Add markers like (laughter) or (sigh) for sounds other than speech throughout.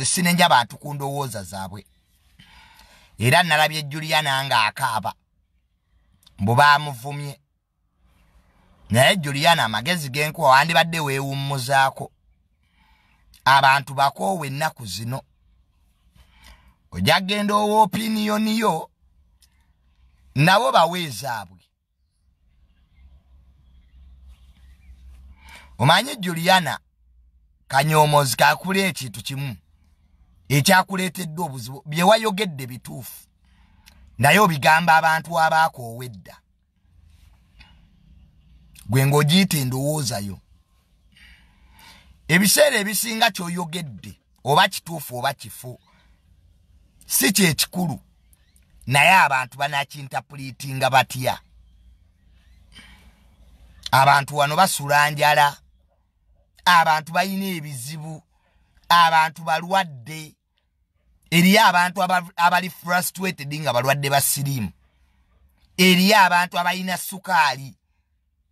zisinenja bantu ku ndowooza zaabwe. Era nalabye juliana ng'akaaba mbu baamuvumye. Naye juliana amagezi genkuwa wandibadde weewummuzaako. Abantu bakoowa ennaku zino. Ojja kgenda owa opiniyoniyo nabo baweezaabwe omanyi juliana kanyoomozi kakula ekintu kimu ekyakuleeteddwa obuzibu bye wayogedde bituufu. Naye obigamba abantu abaakowedda gwe ng'ogiyita endowoozayo. Ebiseera ebisinga ky'oyogedde oba kituufu oba kifu si kyekikulu naye abantu banakintapuliitinga batya? Abantu wano basula njala. Abantu balina ebizibu. Abantu balwadde eriyo abantu abali frustrated nga balwadde ba siriimu. Eriyo abantu abalina sukaali.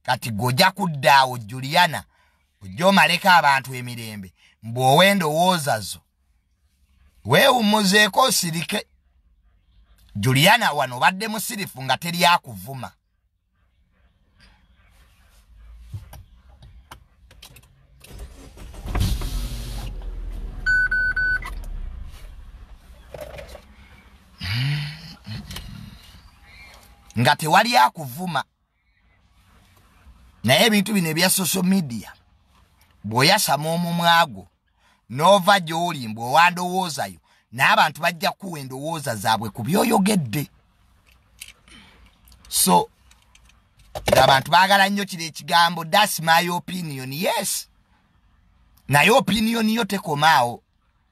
Kati gweojja kudda awo juliana ojja omaleko abantu emirembe mbw'owa endowooza zo. Weewummuzeeko osirike. Juliana wano obadde musirifu nga teryakuvuma nga tewali akuvuma. Naye ebintu bino ebya social media bw'oyasama omumwago n'ova gy'oli mbwe owandowoozayo n'abantu bajja kuwa endowooza zaabwe ku byoyogedde. So ngaabantu baagala nnyo kiro ekigambo thats my opinion. Yes. Naye opinion yo tekomaawo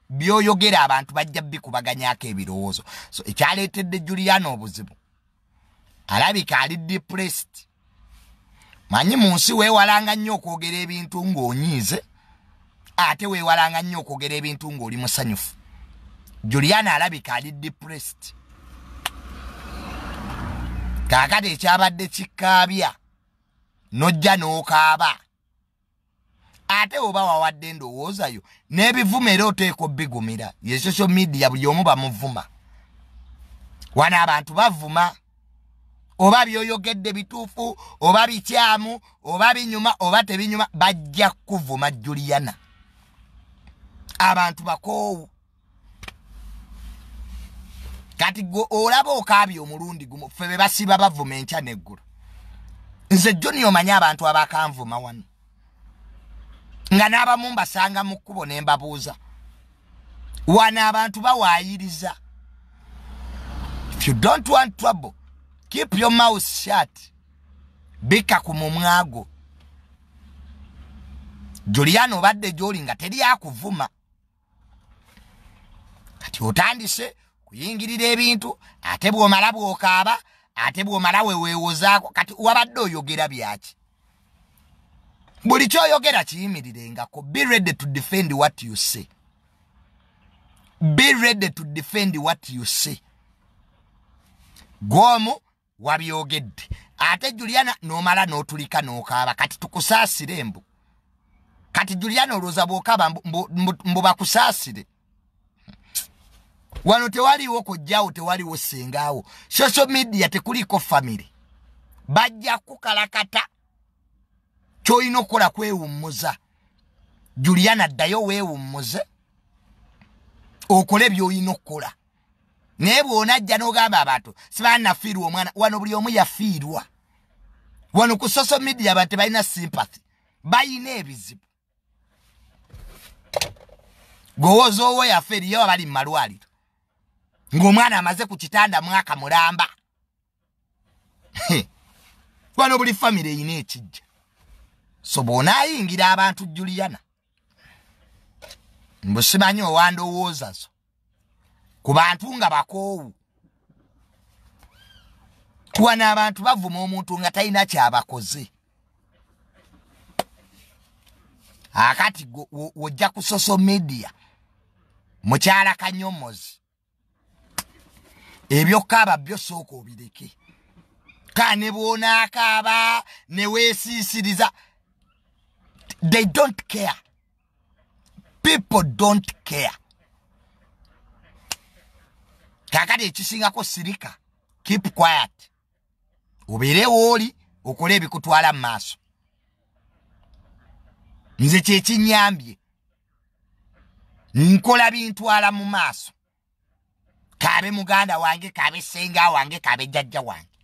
byoyogera abantu bajja bikubaganyako ebirowoozo. So ekyaleetedde juliana obuzibu. Alabika ali depressed. Manyi mu nsi weewalanga nnyo okwogera ebintu ng'onyiize ate weewalanga nnyo okwogera ebintu ng'oli musanyufu. Juliana alabika ali depressed. Kaakati ekyabadde kikaabya nojja n'okaaba ate oba wawadde endowoozayo n'ebivuma era oteeka obbigumira. Ye social media buli omu bamuvuma. Wano abantu bavuma. Oba byoyogedde bituufu oba bikyamu oba binyuma oba tebinyuma bajja kuvuma juliana. Abantu bakoowu. Kati olaba okaabya omulundi gumu ffe be basiba bavuma enkya neggulu. Nze joni omanyi abantu abakanvuma wano nga n'abamu mbasanga mu kkubo ne mbabuuza. Wano abantu bawaayiriza if you don't want trouble keep your mouth shut. Bika ku mumwago juliana obadde gyoli nga teri akuvuma. Kati otandise kuyingirira ebintu ate bwomala bwokaaba ate bwomala weweewozaako kati wabadde oyogera byaki buli kyoyogera kiyimirirengako be ready to defend what you say. Be ready to defend what you say. Gwomu wabyogedde. Ate juliana nomala notulika nokaaba. Kati tukusaasire mbu. Kati juliana olowooza bwokaaba mbu bakusaasire. Wano tewaliwo kojjaawo tewaliwo sengaawo social media tekuliko famire bajja kukalakata kyolina okukola kwewummuza. Juliana ddayo weewummuze okole byolina okukola. Naye bwonajja nogamba abantu sibanafiirwa omwana wano buli omu yafiirwa. Wano ku social media abantu tebalina sympathy bayina ebizibu. Gowooza owo yafe eriyo abali mu malwaliro ng'omwana amaze ku kitanda mwaka mulamba. (laughs) Wano buli famire eyina ekijja so bw'onaayingira abantu juliana mbusimanyi owandowooza zo ku bantu nga bakoowu. Wano abantu bavuma omuntu nga talina kyabakoze. Akati wojja ku social media mukyala kanyomozi ebyokaaba byo sooka obireke. Kane bwonaakaaba neweesiisiriza they don't care. People don't care. Kakati ekisingako sirika keep quiet. Obeere wooli okole ebikutwala maaso. Nze kyekinyambye nkola bintwala mu maaso. Kabe muganda wange kabe senga wange kabe jjajja wange.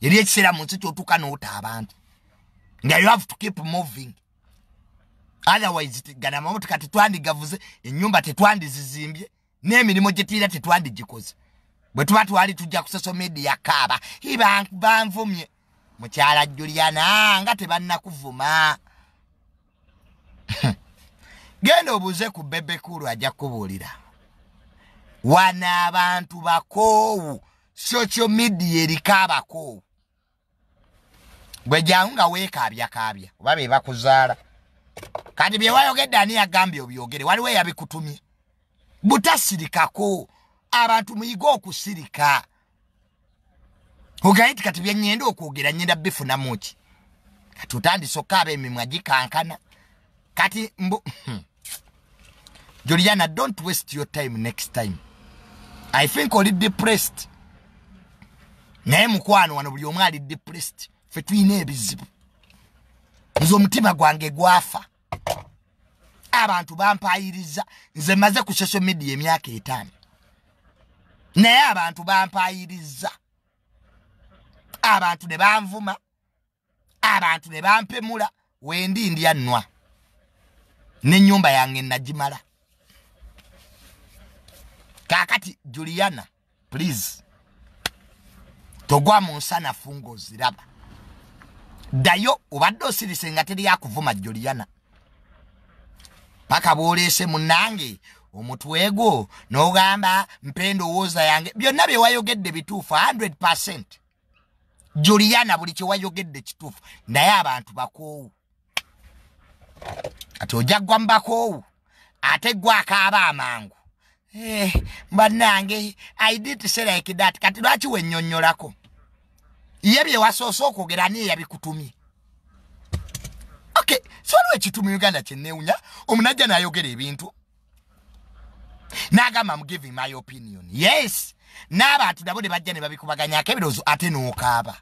Eri ekiseera mu nsi kyotuuka n'ota abantu nga you have to keep moving otherwise gana amamotoka tetwandigavuze enyumba tetwandizizimbye n'emirimu gye tuyira tetwandigikoze. Bwe tuba twali tujja ku social media kaaba banvumye mukyala juliana nga tebannakuvuma. (laughs) Genda obuuze ku bebekulu ajja kubuulira wano abantu bakoowu social media eriko abakoowu? Gwe jangu nga weekabyakaabya oba be bakuzaala kati bye wayogedde ani yagambye obyogere waliwo eyabikutumye. Butasirikako. Abantu muyiga okusirika. Ogaye ti kati byenyenda okwogera nyenda bifunamuki kati otandise okaaba emimwa gikankana. Kati mbu juliana don't waste your time next time. I think oli depressed. Naye mukwano wano buli omu ali depressed. Fe tulina ebizibu nze omutima gwange gwafa. Abantu bampayiriza. Nze maze ku social media emyaka etaano. Naye abantu bampayiriza. Abantu ne banvuma. Abantu ne bampemula. Wendi ndya nnwa. N'ennyumba yange nagimala kaakati juliana please togwa mu nsanafu ng'oziraba ddayo obadde osirise nga teri yakuvuma juliana. Paka bwoleese munnange omutwe gwo n'ogamba mpa endowooza yange byonna bye wayogedde bituufu 100 juliana buli kye wayogedde kituufu naye abantu bakoowu. Ati ojja ggwa mu bakoowu ate gwakaaba amangu. Eh, bannange i did say like that. Kati lwaki wennyonnyolako ye bye wasoose okwogera ani eyabikutumye okay so waliwo ekitumi uganda kyenneewunya omunajja n'ayogera ebintu n'agamba mu giving my opinion. Yes n'abantu nabo ne bajja ne babikubaganyako ebirowoozo ate n'okaaba.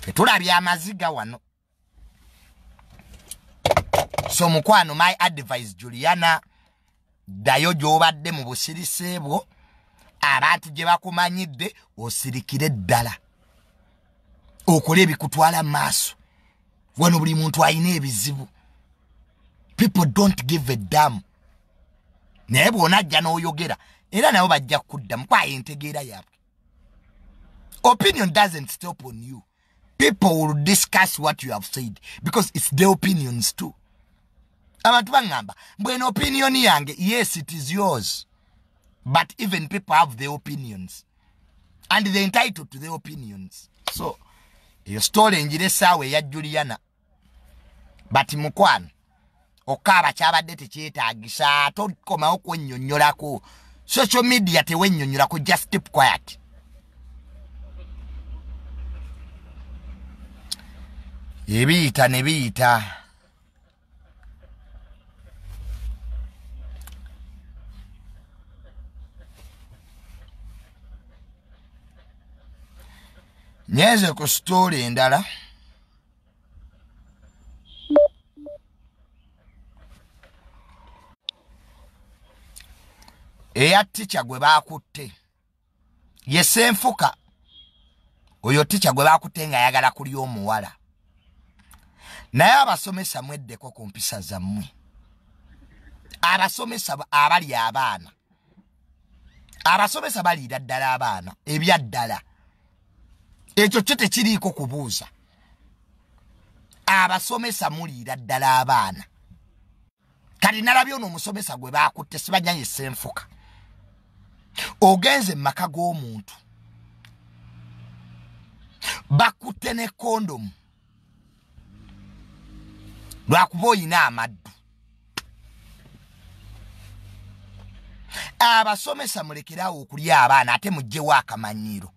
Fetulabye amaziga wano. So mukwano my advice juliana ddayo gy'obadde mu busirise bwo abantu gye bakumanyidde osirikire ddala. Okole ebikutwala mu maaso. Wano buli muntu alina ebizibu. People don't give a dam naye bw'onajja n'oyogera era nabo bajja kuddamu kwayo entegeera yabwe opinion doesn't stop on you. People will discuss what you have said because it's their opinions too. Abantu baŋŋamba mbwena opinion yange yes it is yours but even people have their opinions. And they're entitled to their opinions. So eyo story enjira essaawa eya juliana. But mukwano okaaba kyabadde tekyetaagisa tokomawo kwennyonnyolako. Social media tewennyonnyolako just keep quiet. Ebiyita ne biyita nyenze ku sitooli endala. Eya tica gwe baakutte yesenfuka oyo tica gwe baakutte ng'ayagala kulya omuwala. Naye abasomesa mweddeko ku mpisa zammwe. Abasomesa abali abaana. Abasomesa baliira ddala abaana ebyaddala ekyo kyo tekiriiko kubuuza. Abasomesa muliira ddala abaana. Kati nalabye ono omusomesa gwe bakutte sibajja yesenfuka ogenze mumaka g'omuntu. Bakutte ne kondomu. Lwakuba oyina amaddu. Abasomesa mulekerawo okulya abaana ate mugjewo akamanyiro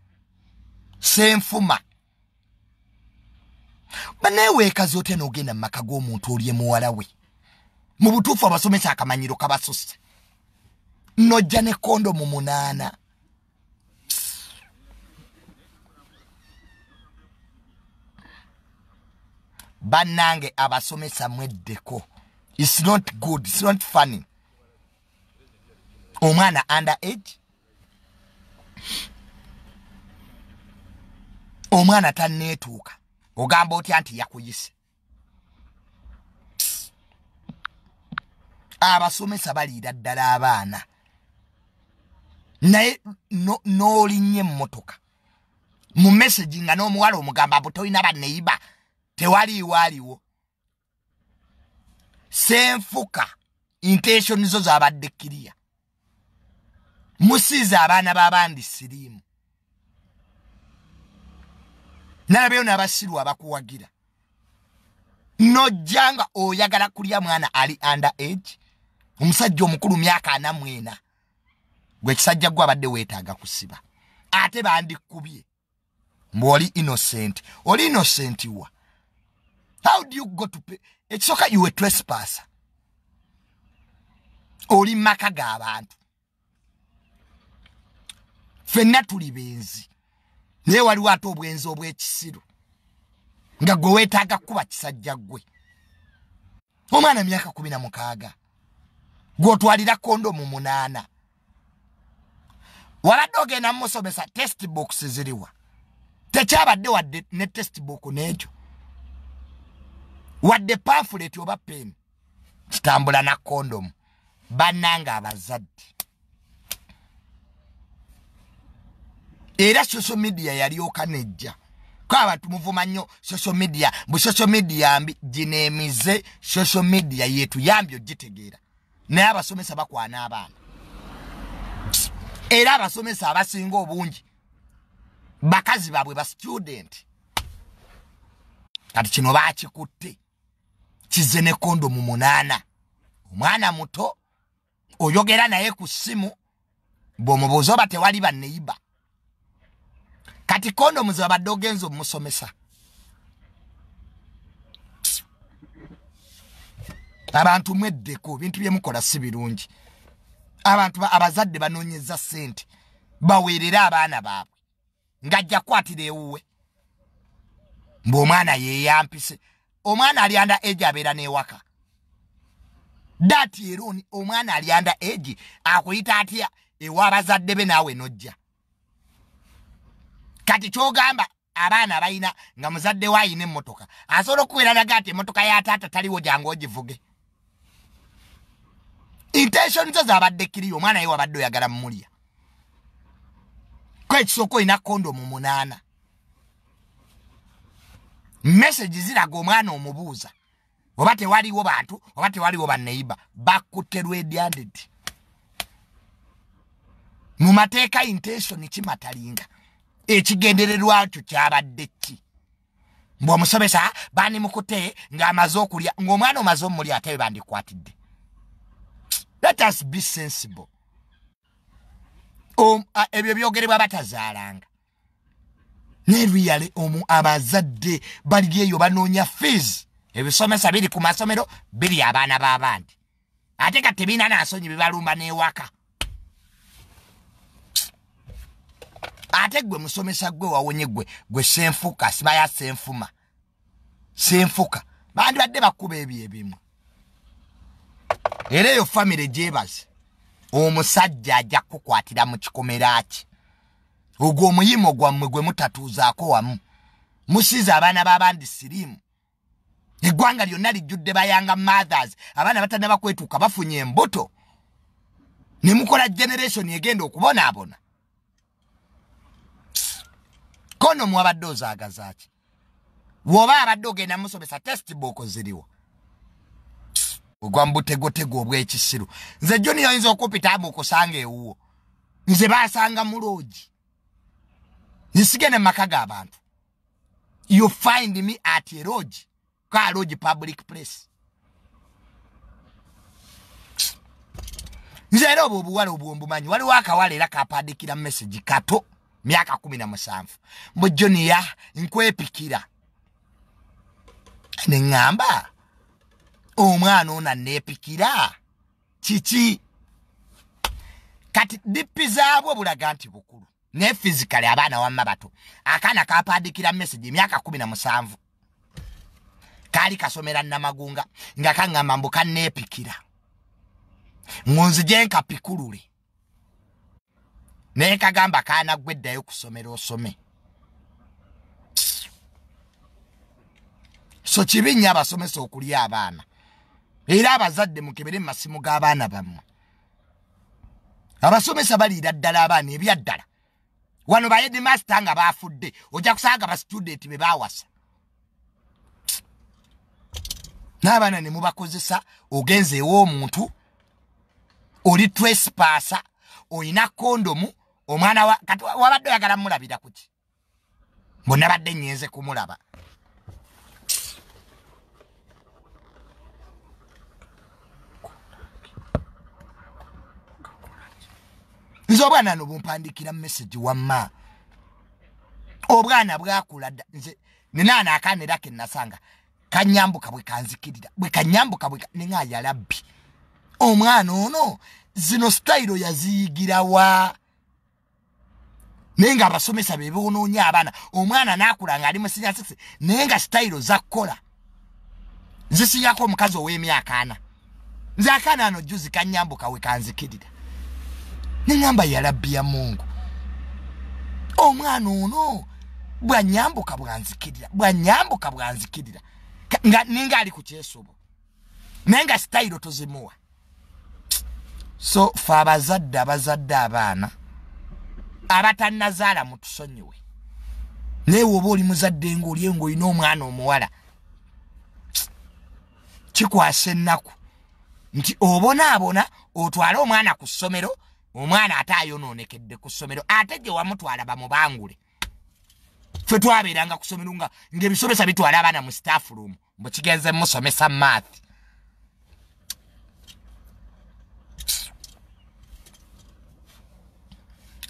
senfuma. Banayeweekazi otya n'ogenda mu maka g'omuntu olye muwala we? Mu butuufu abasomesa akamanyiro kabasusse. Nojja ne kondo mu munaana. Bannange abasomesa mweddeko. Its not good its not funny. Omwana under age omwana tanneetuuka ogamba otya nti yakuyise? Abasomesa baliira ddala abaana. Naye n'olinnye emmotoka. Mu mesagi nga n'omuwala omugamba bu tolina baneiba tewaliiwo aliwo. Senfuka intensioni zo zabadde kiriya musiiza abaana b'abandi siriimu nalabeyo n'abasiru abakuwagira. Nojja nga oyagala kulya mwana ali under age omusajja omukulu myaka anamwena gwe ekisajja gwe abadde weetaaga kusiba. Ate bandikubye. Mbwoli innocent. Oli innocent wa? How do you go to pay ekisooka you were trespass oli maka g'abantu ffenna tuli benzi naye waliwo ate obwenzi obw'ekisiru nga gwe weetaaga kuba kisajja gwe omwana myaka kumi na mukaaga gw'otwalira kondo mu munaana. Wabadde ogenda mumusomesa test box ziriwa. Tekyabadde wadde ne test book n'ekyo. Wadde pamfulet oba peni kitambula na kondomu bannanga abazadde era social media yalyoka nejja ko abantu muvuma nnyo social media bu social media mbi gineemize social media yetuyambye ogitegeera. Naye abasomesa bakwana abaana. Era abasomesa abasinga obungi bakazi baabwe ba student. Kati kino bakikutte kize ne kondo mu munaana. Omwana muto oyogera naye ku ssimu bw'omubuuza oba tewali banneiba kati kondomu zebabadde ogenza omusomesa. Abantu mweddeko bintu byemukola si birungi. Abantu abazadde banoonyeza ssente baweerere abaana baabwe ng'ajja kwatira ewuwe. Mbw'omwana yeeyampise omwana alyanda egi abeera n'ewaka. Daati eroni omwana alyanda egi akuyita atya? Ew'abazadde be naawe nojja kati kyogamba abaana balina nga muzadde we ayina emmotoka asobola okubeera naga nti emmotoka ya taata taliwo jangu ogivuge? Intensioni zo zabadde kiriyo omwana ye wabadde oyagala mumulya ko ekisooka olina kondomu munaana. Mesagi ziraga omwana omubuuza oba tewaliwo bantu oba tewaliwo banneiba bakutte lwedyandidi mu mateeka intensioni kimatalinga ekigendererwa kyo kyabadde ki? Mbweomusomesa bandimukute ng'amaze okulya ng'omwana omaze omulya ate be bandikwatidde. Let us be sensible. Ebyo byogerebwa batazaalanga neruyale omu abazadde bali eyo banoonya fees. Ebisomesa biri ku masomero biri abaana b'abandi. Ate ka tebiina nansonyi bibalumba n'ewaka ate gwe musomesa gwe wawonye gwe gwe senfuka sibaya senfuma senfuka bandibadde bakuba ebyo ebimu. Era eyo famire gyebaze. Omusajja ajja kukwatira mu kikomera ki? Ogwo omuyimo gwammwe gwe mutatuuzaako wamu. Musiiza abaana b'abandi siriimu. Eggwanga lyonna lijjudde bayanga mothers. Abaana batannaba kwetuuka bafunye embuto. Ne mukola generation egenda okubonaabona kono mwabadde ozaagazaaki woba abadde ogenda musomesa testbook ziriwo. Ogwa mubutegotego obwekisiru. Nze joni oyinza okupitamu okusanga ewuwo? Nze basanga muloogi nsigene mumaka g'abantu you find me at erogi ka logi public place. Nze era obwo obuwala obwombumanyi waliwo akawala era kapandikira messagi kato myaka kumi na musanvu. Mbujoniya nkwepikira neŋŋamba omwana ono aneepikira kiki? Kati dipi zaabwo bulaga nti bukulu naye fizikale abaana wamma bato akaana kapandikira message emyaka kumi na musanvu. Kaali kasomera namagunga nga kaŋŋamba mbu kanneepikira ngunzije nkapikulule naye kagamba kaana gweddayo kusomera osome. So kibi nnyo abasomesa okulya abaana. Era abazadde mukebere mu masimu g'abaana bammwe. Abasomesa baliira ddala abaana ebyaddala wano bayedimasita nga bafudde ojja kusanga bastudenti be bawasa n'abaana ne mubakozesa ogenza ew'omuntu oli tresipasa olina kondomu omwana wabadde oyagala mulabira kuki mbonabadde nyenze kumulaba. Nze obwana no bumpandikira message wamma. Obwana bwakula dda nze nenaana akanera kenasanga kanyambuka bwe kanzikirira bwe kanyambuka bwe nenga yalabbi omwana ono zino sitayiro yaziyigirawa naye nga abasomesa bebonoonya abaana omwana nakula nga ali musinya six naye nga sitayiro zakkola zisinyako omukazi ow'emyaka ana. Nze akaana ano juzi kanyambuka we kanzikirira. Neŋamba yalabbi ya mungu. Omwana ono bwanyambuka bwanzikirira bwanyambuka bwanzikirira nga ninga ali ku kyesubo naye nga sitayiro tozimuwa. So fe abazadde abazadde abaana abatannazaala mutusonyiwe naye woba oli muzadde ngaolye ngaolina omwana omuwala kikwasa ennaku. Nti obonaabona otwale omwana ku ssomero omwana ate ayonoonekedde ku ssomero ate gye wamutwala bamubangule. Fe twabeeranga ku ssomero nga ngaebisomesa bitwala abaana mu staff room bwe kigenze musomesa maathi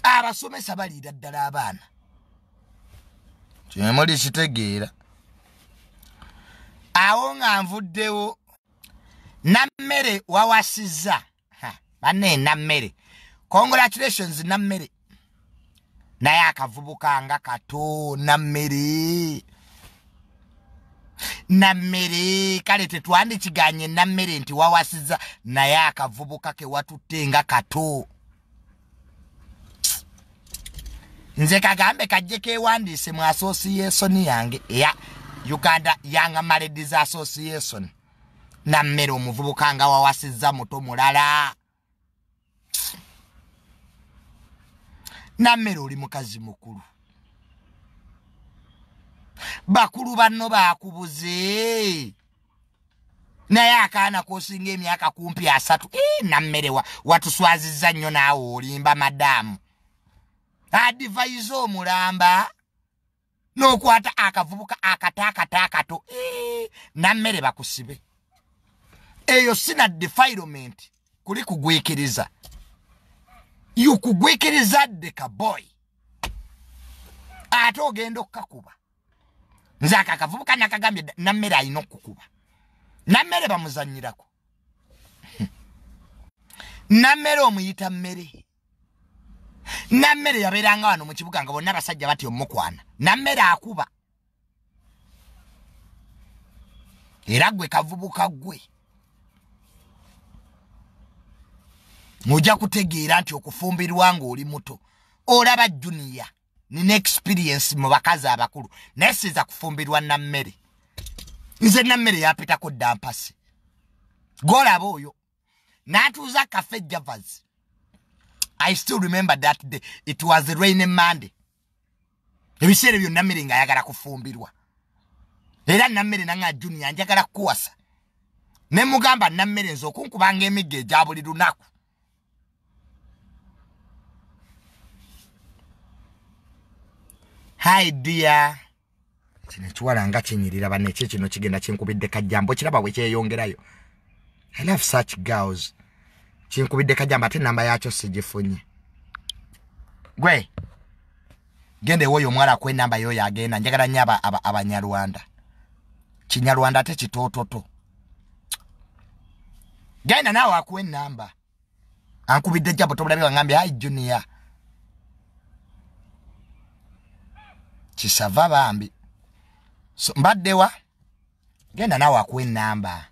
abasomesa baliira ddala abaana. Kyemuli kitegeera. Awo nga nvuddewo nammere wawasizza. Banne nammere. Congratulations nammere. Naye akavubuka nga kato nammere. Nammere kale tetwandikiganye nammere nti wawasizza. Naye akavubuka kewatutte nga kato nze kagambe kajje kewandiise mu association yange eya uganda young marrieds association. Nammere omuvubuka nga wawasizza muto mulala. Nammere oli mukazi mukulu. Bakulu banno bakubuze naye akaana kosinga emyaka kumpi asatu. E, nammere watuswazizza nnyo naawe olimba madaamu adivaiza omulamba n'okwata akavubuka akataakata akato. E, nammere bakusibe. Eyo sina defilement kuli kugwikiriza yukugwikiriza dde kaboy ate ogenda okukakuba. Nze ako akavubuka nakagambye nammere alina okukuba. Nammere bamuzanyirako. (laughs) Nammere omuyita mmere nammere yabeeranga wano mu kibuga nga bonna abasajja batya omukwana. Nammere akuba. Era gwe kavubuka gwe ng'ojja kutegeera nti okufumbirwa ng'oli muto. Olaba juniya nina experience mu bakazi abakulu. Naye siza kufumbirwa nammere. Nze nammere yapitako dampasi golaba oyo n'atuuza kafe javas i still remember that day. It was rain monday. Ebiseera ebyo nammere ng'ayagala kufumbirwa. Era nammere nanga juniya njagala kukuwasa ne mugamba nammere nze okunkubanga emigga egya buli lunaku. Hi dear. Kino ekiwala nga kinyirira banne ekyo kino kigenda kinkubidde kajjambo kiraba bwe kyeyongerayo. I love such girls kinkubidde kajjambo ate enamba yakyo sigifunye. Gwe genda ewoyo omuwala akuwa enamba yoyo agenda njagala nnyo abanyarwanda. Kinyarwanda ate kitoototo. Genda naawe akuwa enamba ankubidde jabo tobulabe wangambye hai junior. Kisava bambi. Mbaddewa genda naawe akuwa enamba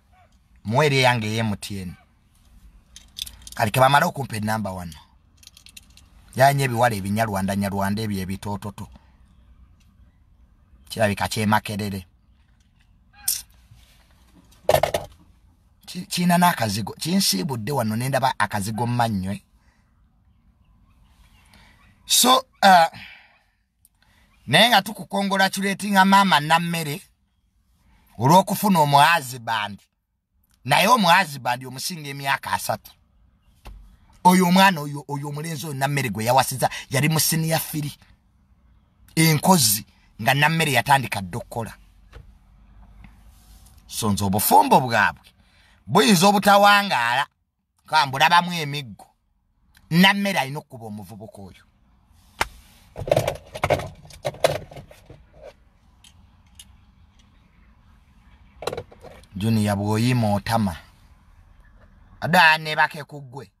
muweere yange eyemutn kali kebamale okumpa enamba wano yanya ebiwala ebinyalwanda nyalwanda ebyo ebitoototo. Kirabika kyemakerere. Kiina n'akazigo kinsiibudde wano nendaba akazigo mumanywe so uh, naye nga tukukongola kireetinga maama nammere olw'okufuna omuhazibandi naye omuhazibandi omusinga emyaka asatu oyo omwana oyo oyo omulenzi oyo nammere gwe yawasiza yali mu siniya firi. Enkozi nga nammere yatandika dde okukola so nze obufumbo bwabwe buyinza obutawangaala kambulabamu emiggo. Nammere alina okukuba omuvubuka oyo. Juniya bw'oyima otama adala nebake ku ggwe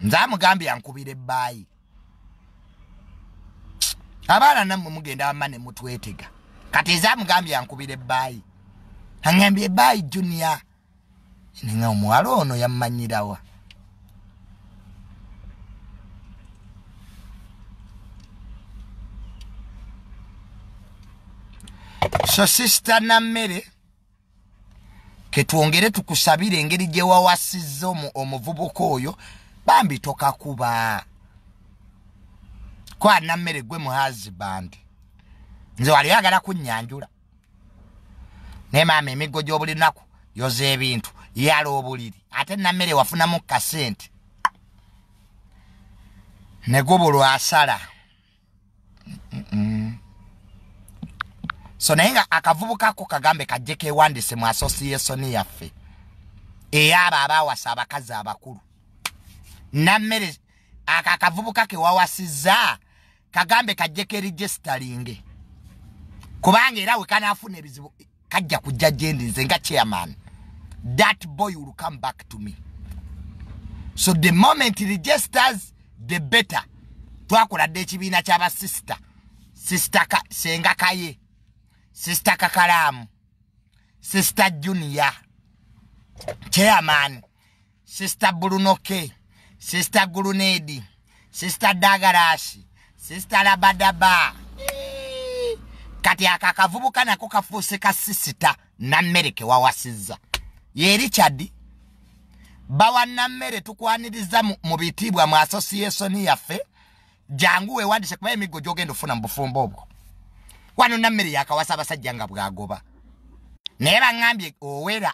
nze amugambye ankubira ebbaayi. Abaana nammwe mugenda wamma ne mutwetega. Kati eze amugambye ankubira ebbaayi. Aŋambye ebbaayi juniya nenga omuwala ono yammanyirawa. So sisita nammere ketwongere tukusabire engeri gye wawasizza omuvubuka oyo bambi tokakuba. Kwa nammere gwe muhazibandi nze wali oyagala kunnyanjula naye maama emiggo gy'obuli lunaku yoza ebintu yala obuliri. Ate nammere wafunamu kasente. Negubulwa asala mm -mm. so naye nga akavubukako kagambe kajje kewandise mu associationi yaffe. Eyabo abawasa abakazi abakulu nammere ako akavubuka kewawasizza kagambe kajje keregisteringe kubanga era wekanafuna ebizibu kajja kujja gyendi nze nga chairman. That boy will come back to me. So the moment registers the better. Twakola dde ekibiina kyabasista sista senga kaye. Sista kakalaamu. Sista junior. Chairman. Sista bulunoke sista gulunedi sista dagarasi sista labadaba. Kati ako akavubuka nako kafuuse kasisita nammere kewawasizza ye richard bawa nammere tukwaniriza mu bitiibwa mu associationi yaffe. Jangu wewandise kuba emiggo gyogenda ofuna mu bufumbo obwo. Wano nammere yakawasa abasajja nga bwagoba. Naye baŋŋambye owera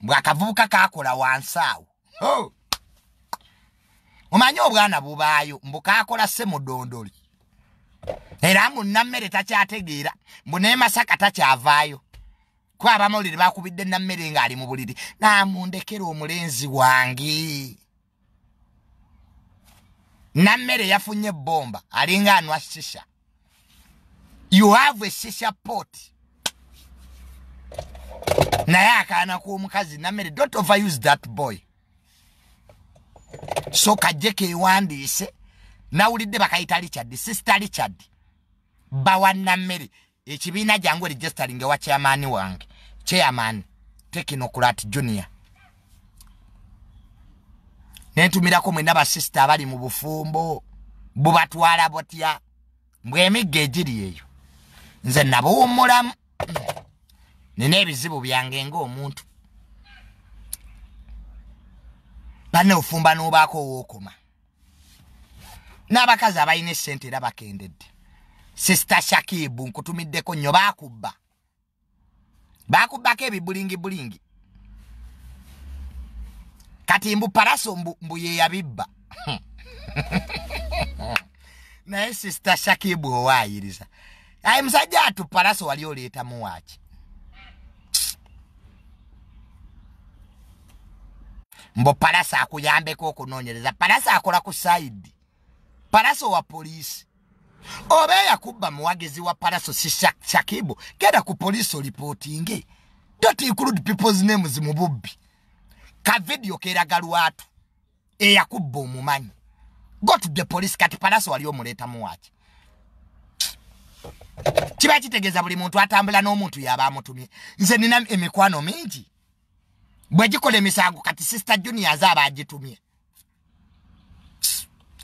bwakavubuka kakola wansi awo. Oh. Omanyi obwana bubaayo mbukakola se mudondoli era mbu nammere takyategeera mbu naye masaka takyavaayo. Kuba abamawulire bakubidde nammere ng'ali mu buliri namundekera omulenzi wange. Nammere yafunye ebbomba alinga anwa shisha. You have a shisha pot. Naye akaana k'omukazi nammere don't overuse that boy so kajje kewandiise nawulidde bakayita richard sister richard. Bawanammere ekibiina jangu registering ewa chairman wange. Chairman technocrat junior. Nentumirako mwena basista abali mu bufumbo. Bubatwala butya. Mbwemigga egiri eyo. Nze nabuwummulamu. (clears throat) Nina ebizibu byange ngaomuntu banne ofumba n'obaako owookoma n'abakazi abalina essente era bakendedde. Sista shakibu nkutumiddeko nnyo baakubba. Baakubbako ebibulingi bulingi kati mbu paraso mbu, mbu ye yabibba. (laughs) Naye sista shakibu owaayiriza aye musajja atu paraso wali oleetamu waaki mbu palasa akuyambeko okunoonyereza palasa akola ku saidi palaso wa poliisi. Oba eyakubba muwagizi wa palaso si shakibu genda ku poliisi olipootinge don't include people's names mu bubbi. Ka vidiyo keraga lwatu eyakubba omumanyi. Go to the police kati palaso wali omuleetamu waki kiba kitegeeza buli muntu atambula n'omuntu yaba amutumye. Nze nina emikwano mingi bwe gikola emisango kati sister juniors aba agitumye.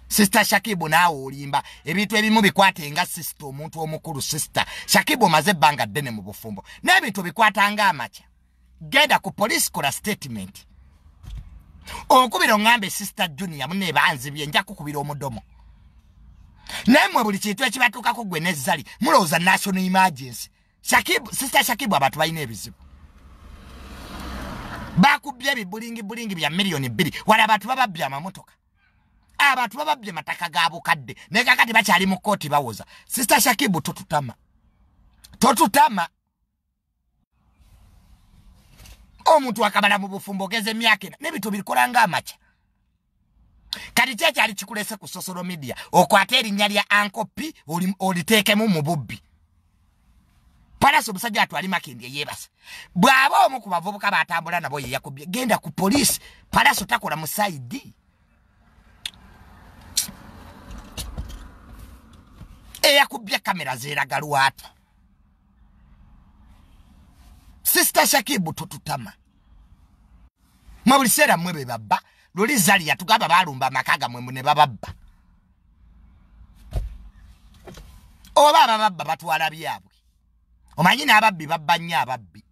Sister shakibu naawe olimba. Ebintu ebimu bikwate nga sister omuntu omukulu sister. Shakibu omaze ebbanga ddene mu bufumbo. N'ebintu bikwata nga amakya. Genda ku polisi kola statement. Okubira oŋŋambe sister junior munebanzibye nja kukubira omudomo. Naye mmwe buli kintu ekibatuukako gwe nezzali mulowooza national emergency. Sister shakibu abantu balina ebizibu bakubye ebibulingi bulingi bya miliyoni bbiri. Wala abantu bababye amamotoka. Abantu bababye mataka ga bukadde. Naye kakati bakyali mu kooti bawoza. Sister shakibu totutama. Totutama. Omuntu akabala mu bufumbo ogeza emyaka ena n'ebintu bikola ngaamakya kati kyekyali kikulese ku social media okwate erinnya lya ankopi oliteekemu mu bubbi palasi omusajja atwali makendi eyebase bw'aba omu ku bavubuka batambula nabo yeyakubye genda ku poliisi. Palasi otakola mu saidi eyakubye kamera zeraga lwatu sisita shakibu totutama mwe buli seera mmwe be babba luli zaliya tugamba balumba amaka gammwe ne bababba oba abababba batwala byabwe omanyi n'ababbi babba nnyo ababbi.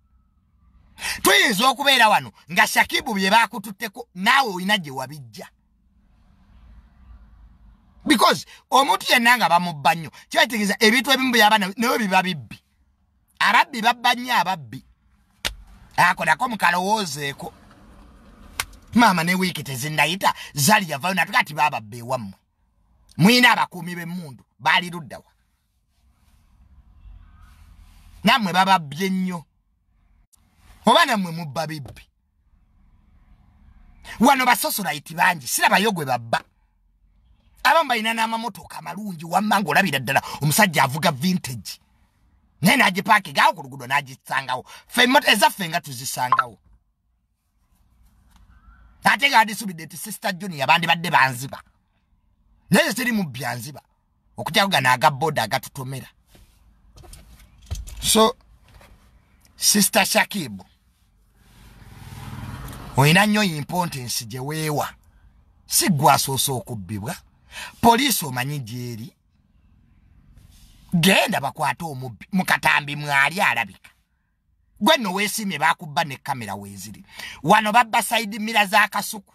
Tuyinza okubeera wano nga shakibu bye bakututteko naawe olina gye wabijja. Because omuntu yenna nga bamubba nnyo kibategeeza ebintu ebimu byaba naye biba bibbi. Ababbi babba nnyo ababbi. Ako nako mukalowoozeeko maama ne wiiki tezinnayita zali yavayo natuga ti bababba ewammwe. Mwina abakuumi b'emmundu baali luddawa nammwe bababbye nnyo. Oba nammwe mubba bibbi. Wano basosolayiti bangi sirabayo gwe babba. Abamu balina n'amamotoka amalungi wamma ngaolabira ddala omusajja avuga vintage. Naye nagipaakingawo ku lugudo nagisangawo. Ezaffe nga tuzisangawo. Ate nga adisubidde ti sister junior bandi badde banziba. Naye teri mubbi anziba okutyaku gano agaboda agatutomera so sister shakibu olina nnyo importance gye weewa. Si gwe asoose okubbibwa poliisi omanyi gyeri. Genda bakwate omubbi mukatambi mwali alabika. Gwe nno weesiimye bakubba ne kamera weeziri. Wano babba saidi mira za kasuku.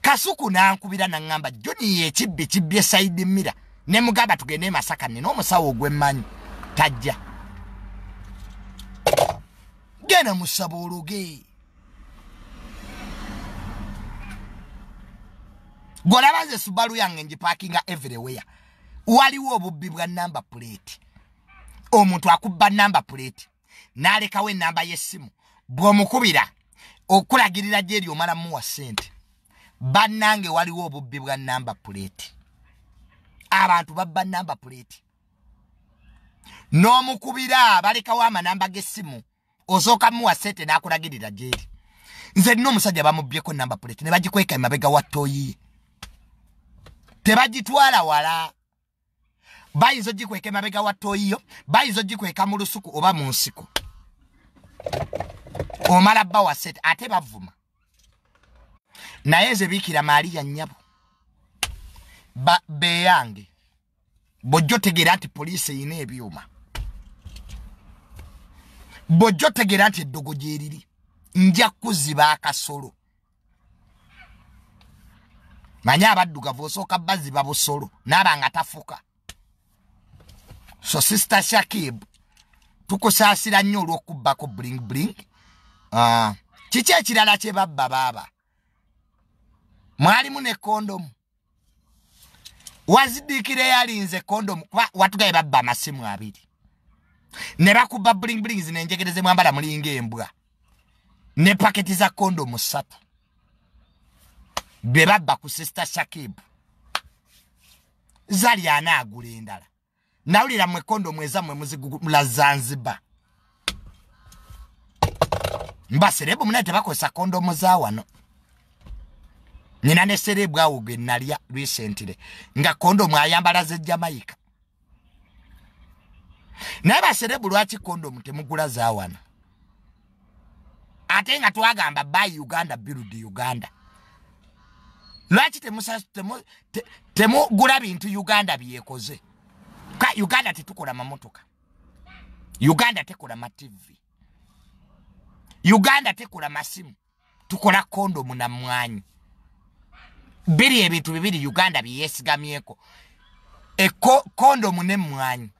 Kasuku nankubira naŋŋamba joni yekibbi kibbye saidi mira ne mugamba tugende e masaka nne n'omusawo ogwemmanyi tajja. Genda musaba ologe golaba nze subalu yange ngipakinga everywhere. Waliwo obubbi bwa namba puleti omuntu akubba namba puleti n'alekawo enamba y'essimu bw'omukubira okulagirira gyeri omala muwa ssente. Bannange waliwo obubbi bwa namba puleti abantu babba namba puleti n'omukubira balekawo amanamba g'essimu osooka muwa ssente n'akulagirira gyeri. Nze nina omusajja bamubbyeko namba puleti ne bagikweka emabega wa ttooyiye tebagitwala wala. Bayinza ogikweka emabega wa ttooyiyo bayinza ogikweka mu lusuku oba mu nsiko. Omala bba wa sente ate bavuma. Naye nze biikira maaliya nnyabo. Beyange bw'ojja otegeera nti poliisi eyina ebyuma bw'ojja otegeera nti eddogo gyeriri nja kuziba akasolo. Manye abaddugavu osooka baziba busolo naaba nga tafuka. So sister shakib tukusaasira nnyo olw'okubbako bling bling. Uh, kiki ekirala kye babba baaba? Mwalimu ne kondomu. Wazidiikira eyalinze kondomu kuba watugaye babba amasimu abiri ne bakubba bling blings nenjegereze mwambala mulinga embwa. Ne paketi za kondomu ssatu be babba ku sister shakibu zali anaagula endala. Nawulira mwe kondomu ezammwe muzigula zanziba mbaserebu munaye tebakozesa kondomu za wano. Nina ne serebu awo ge nalya recently nga kondomu ayambala ze jamaica naye baserebu lwaki kondomu temugula za wano ate nga twagamba buy uganda build uganda. Lwaki temugula temu, temu bintu uganda byekoze? Uganda tetukola mamotoka. Uganda tekola mativi uganda tekola masimu. Tukola kondomu na mwanyi. Biri ebintu bibiri uganda byeyesigamyeko eko kondomu ne mwanyi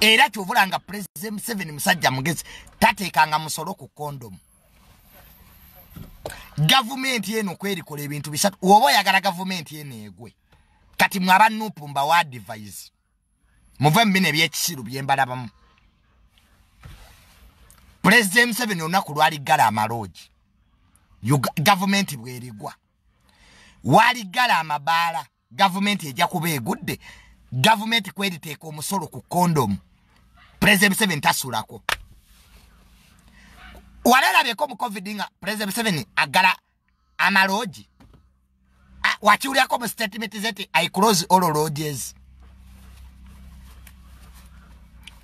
era kyovulanga president museveni musajja mugezi tateekanga musolo ku kondomu gavumenti eno kwerikola ebintu bisatu oba oyagala gavumenti eno egwe? Kati mwe abanupu mbawa advise muve mu bino ebyekisiru byembalabamu pulezidenti museveni olunaku lwaliggala amaloogi. Gavumenti bwerigwa. Waliggala amabaala gavumenti ejja kuba egudde. Gavumenti kweriteeka omusolo ku kondomu pulezidenti museveni tasulako walalabyeko mu covid nga pulezidenti museveni agala amaloogi wakiwulyako mu statement zeti i close all lodges.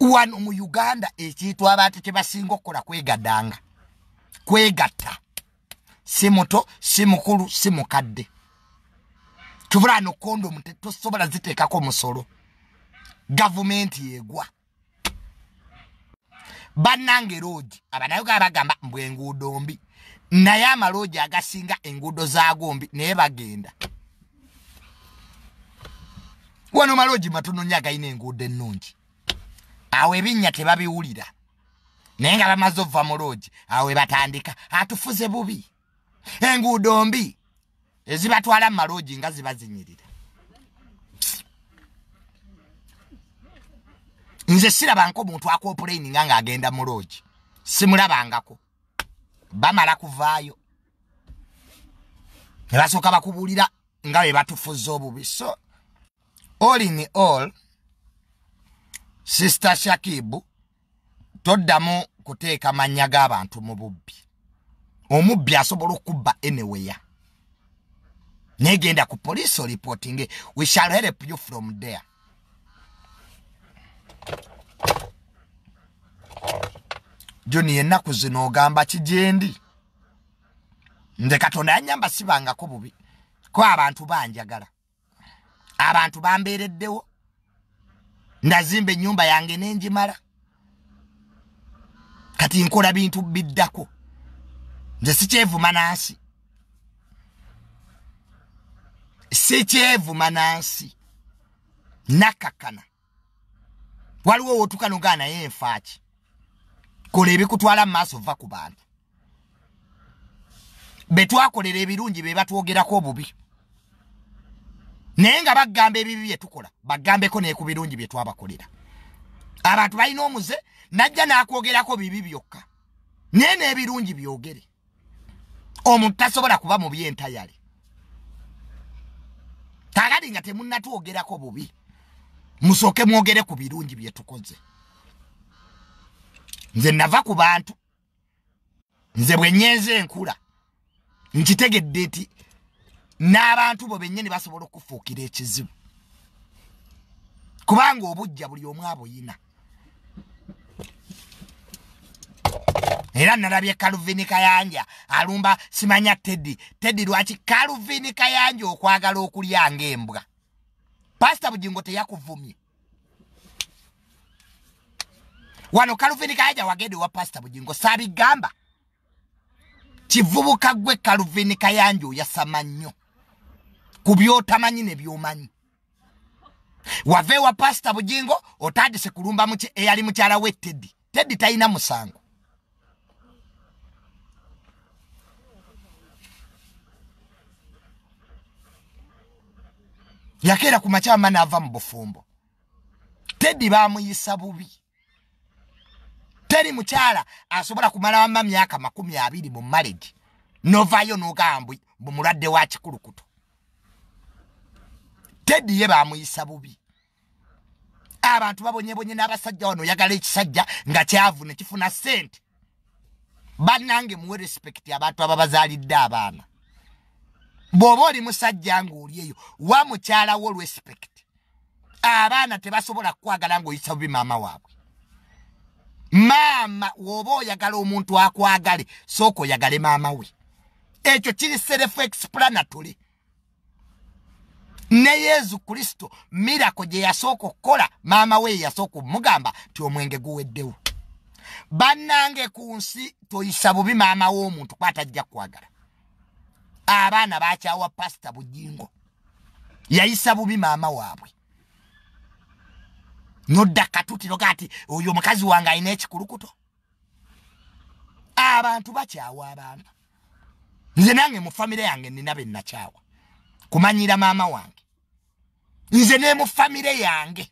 Wano mu uganda ekiyitwa abantu kyebasinga okukola kwegaddanga. Kwegatta. Si muto si mukulu si mukadde. Tubula no kondomu tosobola ziteekako musolo. Gavumenti egwa bannange loogi abanayoga bagamba mbw enguudo mbi. Naye amaloogi agasinga enguudo zaago mbi naye bagenda. Wano maloogi matono nyo agalina enguudo ennungi. Awo ebinnya tebabiwulira. Naye nga bamaze ova mu loogi awo webatandika atufuze bubi. Enguudo mbi ezibatwala mu maloogi nga ziba zinyirira nze sirabanko omuntu akopulaininga ng'agenda mu loogi. Simulabangako. Bamala kuvaayo. Ne basooka bakubuulira nga bwe batufuza obubi. So all in all sister shakibu toddamu kuteeka mannya g'abantu mu bubbi. Omubbi asobola okubba eneweya negenda ku police reporting. We shall help you from there joni ennaku zino ogamba kijendi nze katonda yanyamba sibangako bubi ko abantu banjagala. Abantu bambeereddewo. Nazimba ennyumba yange nenjimala kati nkola bintu biddako. Nze sikyevuma nansi. Sikyevuma nansi. Nakakana waliwo wotukanogaa naye enfaaki kola ebikutwala mu maaso va ku bantu. Betwakolera ebirungi be batwogerako obubi. Naye nga bagamba ebibi byetukola bagambeko naye ku birungi byetwabakolera abantu balina omuze najja nakwogerako bibi byokka. Naye n'ebirungi byogere. Omuntu tasobola kuba mu byentayale. Kakati nga temunatwogerako bubi musooke mwogere ku birungi byetukoze nze nava ku bantu. Nze bwe nyenze enkula. Nkitegedde nti n'abantu bo bennyini basobola okufuukira ekizibu. Kubanga obujja buli omu abuyina era nalabye kaluvini kayanja alumba simanya teddi teddi lwaki kaluvini kayanja okwagala okulyanga embwa pasita bugingo teyakuvumye. Wano kaluvini kayanja wagende wa pasita bugingo saabigamba kivubuka gwe kaluvini kayanja oyasama nnyo ku byotamanyi ne byomanyi. Wava ewa pasita bugingo otandise kulumba eyali mukyala we teddi teddi talina musango yakeera ku makyama naava mu bufumbo. Teddi bamuyisa bubi. Teri mukyala asobola kumala wama myaka makumi abiri mu malegi novaayo nogamba bumulwadde wa kikulukuto. Teddi ye bamuyisa bubi. Abantu babonyebonye n'abasajja wano oyagala ekisajja nga kyavu nekifuna sente bannange muwe respect abantu ababazaalidde abaana bw'oba oli musajja ng'oli eyo wa mukyalawo respect. Abaana tebasobola kukwagala ng'oyisa bubi maama waabwe. Maama w'oba oyagala omuntu akwagale sooka oyagale maama we. Ekyo kiri self explanatory. Ne yesu kristo mirako gye yasooka okukola maama we yasooka omugamba ti omwenge guweddewo. Bannange ku nsi toyisa bubi maama w'omuntu kwatajja kwagala abaana bakyawa pasita bujingo yayisa bubi maama waabwe. Nodda katutiro kati oyo omukazi wange alina ekikulukuto? Abantu bakyawa abaana. Nze nange mu famire yange nina benakyawa kumanyira maama wange. Nze ne mu famire yange